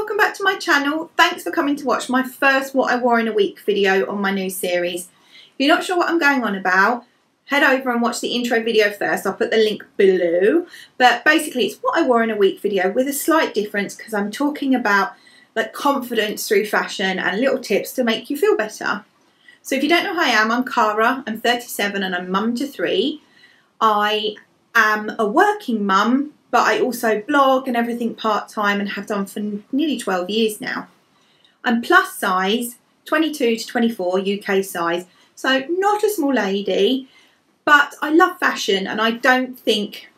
welcome back to my channel. Thanks for coming to watch my first What I Wore in a Week video on my new series. If you're not sure what I'm going on about, head over and watch the intro video first. I'll put the link below. But basically it's What I Wore in a Week video with a slight difference because I'm talking about like confidence through fashion and little tips to make you feel better. So if you don't know who I am, I'm Kara, I'm 37 and I'm mum to three. I am a working mum but I also blog and everything part-time and have done for nearly 12 years now. I'm plus size, 22 to 24 UK size, so not a small lady, but I love fashion and I don't think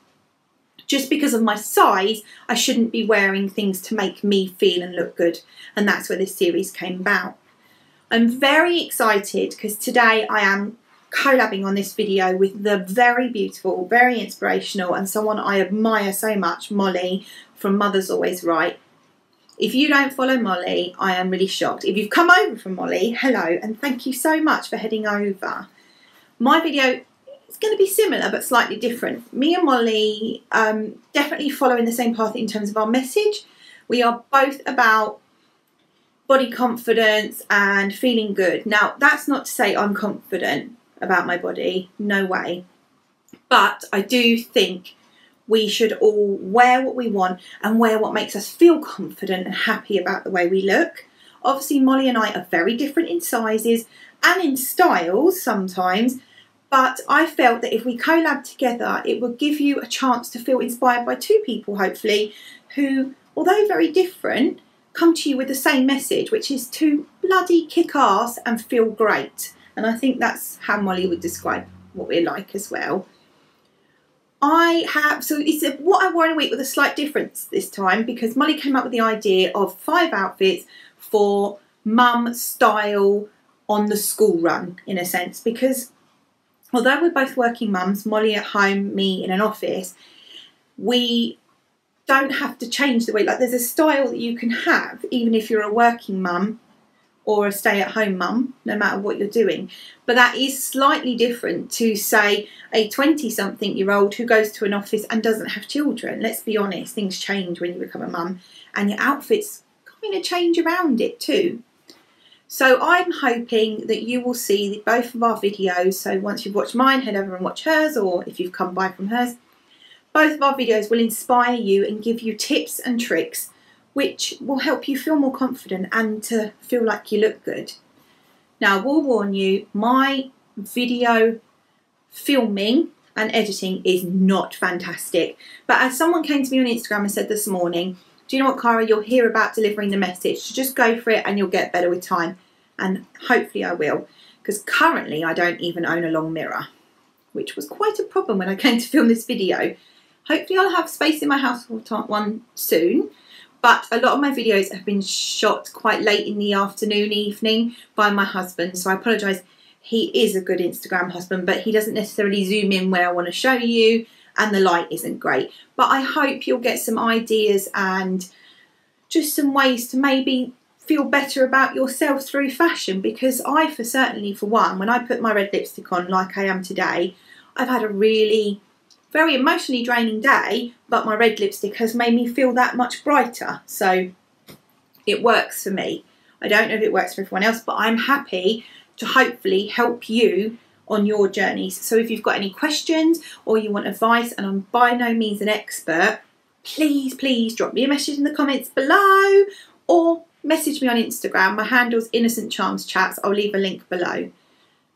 just because of my size, I shouldn't be wearing things to make me feel and look good. And that's where this series came about. I'm very excited because today I am collabing on this video with the very beautiful, very inspirational and someone I admire so much, Molly from Mother's Always Right. If you don't follow Molly, I am really shocked. If you've come over from Molly, hello and thank you so much for heading over. My video is going to be similar but slightly different. Me and Molly um, definitely following the same path in terms of our message. We are both about body confidence and feeling good. Now, that's not to say I'm confident about my body, no way. But I do think we should all wear what we want and wear what makes us feel confident and happy about the way we look. Obviously, Molly and I are very different in sizes and in styles sometimes, but I felt that if we collab together, it would give you a chance to feel inspired by two people, hopefully, who, although very different, come to you with the same message, which is to bloody kick ass and feel great. And I think that's how Molly would describe what we're like as well. I have, so it's a, what I wore in a week with a slight difference this time because Molly came up with the idea of five outfits for mum style on the school run in a sense because although we're both working mums, Molly at home, me in an office, we don't have to change the way, like there's a style that you can have even if you're a working mum or a stay at home mum, no matter what you're doing. But that is slightly different to, say, a 20 something year old who goes to an office and doesn't have children. Let's be honest, things change when you become a mum, and your outfits kind of change around it too. So I'm hoping that you will see both of our videos. So once you've watched mine, head over and watch hers, or if you've come by from hers, both of our videos will inspire you and give you tips and tricks which will help you feel more confident and to feel like you look good. Now, I will warn you, my video filming and editing is not fantastic. But as someone came to me on Instagram and said this morning, do you know what, Kara, you'll hear about delivering the message. So just go for it and you'll get better with time. And hopefully I will. Because currently I don't even own a long mirror, which was quite a problem when I came to film this video. Hopefully I'll have space in my house for one soon but a lot of my videos have been shot quite late in the afternoon, evening by my husband. So I apologise. He is a good Instagram husband, but he doesn't necessarily zoom in where I want to show you and the light isn't great. But I hope you'll get some ideas and just some ways to maybe feel better about yourself through fashion because I for certainly for one when I put my red lipstick on like I am today I've had a really very emotionally draining day, but my red lipstick has made me feel that much brighter. So it works for me. I don't know if it works for everyone else, but I'm happy to hopefully help you on your journeys. So if you've got any questions or you want advice, and I'm by no means an expert, please, please drop me a message in the comments below or message me on Instagram. My handle's Innocent Charms Chats. I'll leave a link below.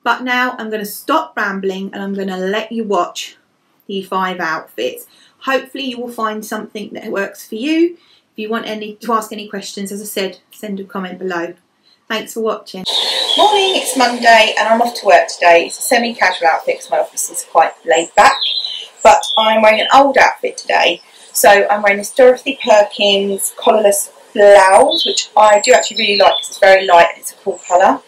But now I'm going to stop rambling and I'm going to let you watch the five outfits. Hopefully you will find something that works for you. If you want any to ask any questions, as I said, send a comment below. Thanks for watching. Morning, it's Monday and I'm off to work today. It's a semi-casual outfit because my office is quite laid back. But I'm wearing an old outfit today. So I'm wearing this Dorothy Perkins collarless blouse, which I do actually really like because it's very light and it's a cool colour.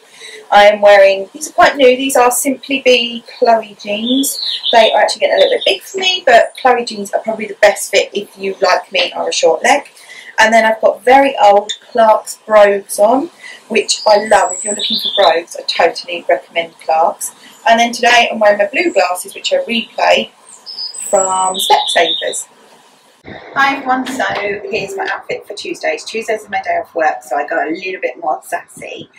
I am wearing, these are quite new, these are Simply Be Chloe jeans. They are actually getting a little bit big for me, but Chloe jeans are probably the best fit if you, like me, are a short leg. And then I've got very old Clarks brogues on, which I love. If you're looking for brogues, I totally recommend Clarks. And then today I'm wearing my blue glasses, which are replay from Specsavers. Hi everyone, so here's my outfit for Tuesdays. Tuesdays is my day off work, so I got a little bit more sassy.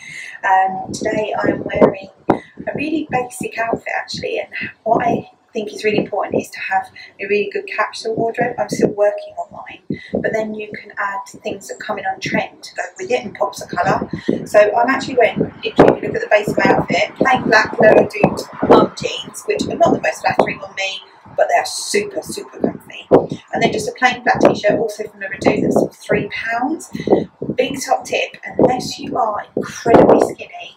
Um, today I'm wearing a really basic outfit actually, and what I think is really important is to have a really good capsule wardrobe. I'm still working on mine, but then you can add things that come in on trend to go with it and pops of colour. So I'm actually wearing, if you look at the base of my outfit, plain black lower dude mum jeans, which are not the most flattering on me, but they are super, super And then just a plain black t-shirt, also from Redoux, that's three pounds. Big top tip, unless you are incredibly skinny,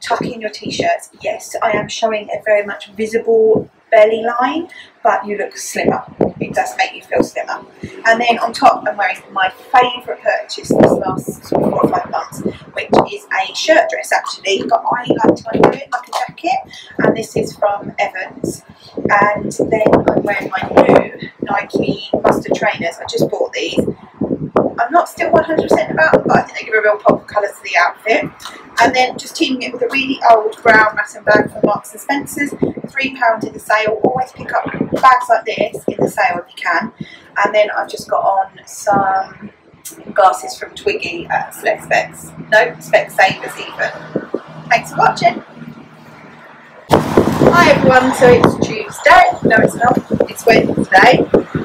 tuck in your t-shirts. Yes, I am showing a very much visible belly line, but you look slimmer. It does make you feel slimmer. And then on top, I'm wearing my favourite purchase this last four or five months, which is a shirt dress actually, but I like to undo it like a jacket. And this is from Evans. And then I'm wearing my new Nike mustard trainers. I just bought these. I'm not still 100% about them, but I think they give a real pop of colour to the outfit. And then just teaming it with a really old brown Masson bag from Marks and Spencer's, £3 in the sale. Always pick up bags like this in the sale if you can. And then I've just got on some glasses from Twiggy at Select Specs. No, Specsavers even. Thanks for watching. Hi everyone, so it's Tuesday. No, it's not. It's Wednesday.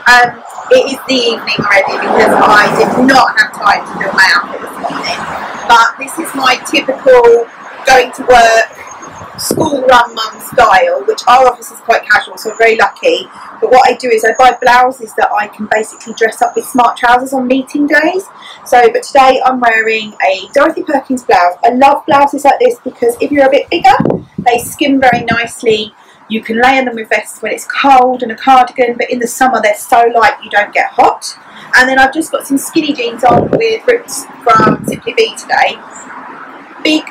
Um, it is the evening already because I did not have time to film my outfit this morning. But this is my typical going to work, school run mum style, which our office is quite casual, so I'm very lucky. But what I do is I buy blouses that I can basically dress up with smart trousers on meeting days. So, but today I'm wearing a Dorothy Perkins blouse. I love blouses like this because if you're a bit bigger, they skim very nicely. You can layer them with vests when it's cold and a cardigan, but in the summer they're so light you don't get hot. And then I've just got some skinny jeans on with rips from Simply Be today. Big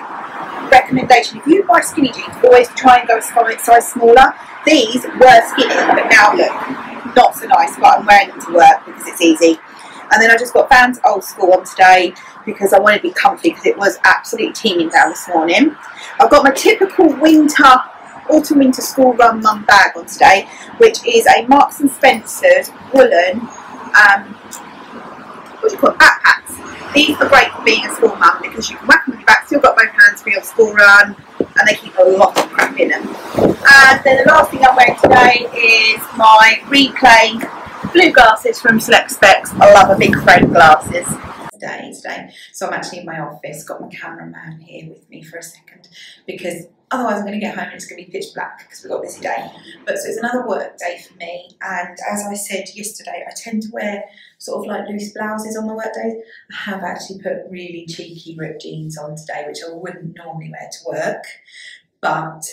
recommendation, if you buy skinny jeans, always try and go a size smaller. These were skinny, but now look, not so nice, but I'm wearing them to work because it's easy. And then I just got Vans Old School on today because I wanted to be comfy because it was absolutely teeming down this morning. I've got my typical winter, autumn winter school run mum bag on today, which is a Marks and Spencer's woolen, um, what do you call it, backpacks. These are great for being a school mum because you can whack them on your back, still got both hands for your school run, and they keep a lot of crap in them. And then the last thing I'm wearing today is my replay blue glasses from Select Specs. I love a big frame glasses. Today, today. So I'm actually in my office, got my cameraman here with me for a second because otherwise I'm going to get home and it's going to be pitch black because we've got a busy day. But so it's another work day for me and as I said yesterday I tend to wear sort of like loose blouses on my work days. I have actually put really cheeky ripped jeans on today which I wouldn't normally wear to work but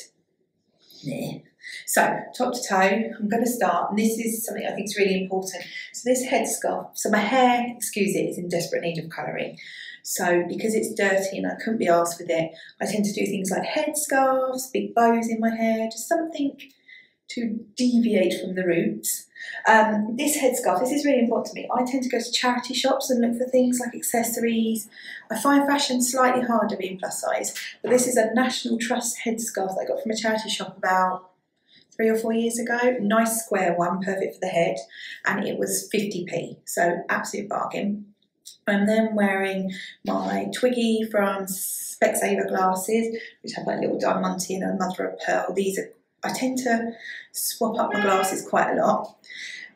yeah. So, top to toe, I'm going to start, and this is something I think is really important. So this headscarf, so my hair, excuse it, is in desperate need of colouring. So because it's dirty and I couldn't be asked with it, I tend to do things like headscarves, big bows in my hair, just something to deviate from the roots. Um, this headscarf, this is really important to me. I tend to go to charity shops and look for things like accessories. I find fashion slightly harder being plus size, but this is a National Trust headscarf that I got from a charity shop about three or four years ago. Nice square one, perfect for the head, and it was 50p, so absolute bargain. I'm then wearing my Twiggy from Specsaver glasses, which have like little diamante and a mother of pearl. These are, I tend to swap up my glasses quite a lot.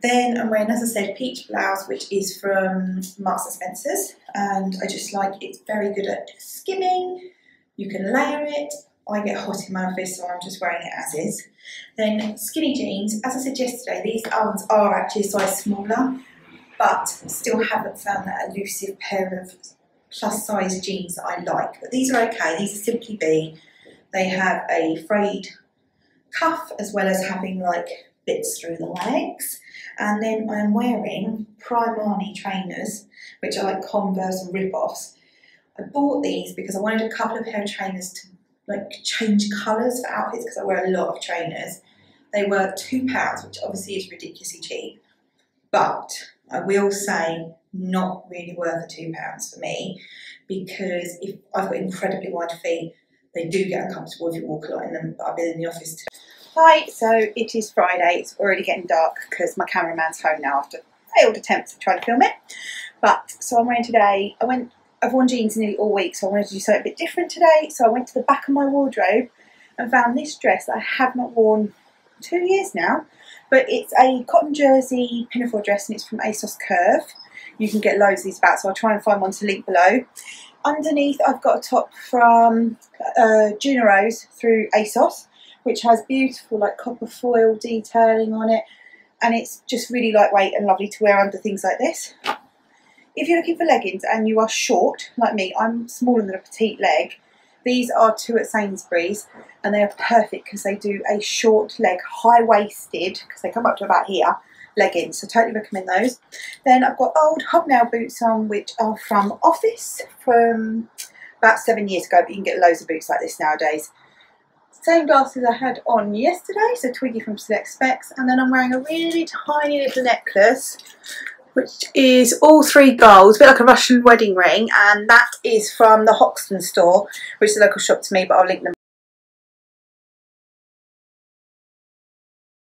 Then I'm wearing, as I said, peach blouse, which is from Marks and Spencer's, and I just like it's very good at skimming. You can layer it. I get hot in my office, so I'm just wearing it as is. Then skinny jeans, as I said yesterday, these ones are actually a size smaller, but still haven't found that elusive pair of plus size jeans that I like. But these are okay, these are Simply Be. They have a frayed cuff as well as having like bits through the legs. And then I'm wearing Primani trainers, which are like Converse rip-offs. I bought these because I wanted a couple of pair of trainers to like change colours for outfits because I wear a lot of trainers. They were £2, which obviously is ridiculously cheap. But I will say not really worth the £2 for me because if I've got incredibly wide feet, they do get uncomfortable if you walk a lot in them, but I've been in the office today. Hi, so it is Friday, it's already getting dark because my cameraman's home now after failed attempts at trying to film it. But so I'm wearing today. I went. I've worn jeans nearly all week, so I wanted to do something a bit different today. So I went to the back of my wardrobe and found this dress that I have not worn two years now. But it's a cotton jersey pinafore dress and it's from ASOS Curve. You can get loads of these back, so I'll try and find one to link below. Underneath, I've got a top from uh, Rose through ASOS, which has beautiful like copper foil detailing on it, and it's just really lightweight and lovely to wear under things like this. If you're looking for leggings and you are short, like me, I'm smaller than a petite leg, these are Tu at Sainsbury's and they are perfect because they do a short leg, high waisted, because they come up to about here, leggings. So totally recommend those. Then I've got old hobnail boots on, which are from Office from about seven years ago, but you can get loads of boots like this nowadays. Same glasses I had on yesterday, so Twiggy from Select Specs, and then I'm wearing a really tiny little necklace which is all three golds, a bit like a Russian wedding ring, and that is from the Hoxton store, which is a local shop to me, but I'll link them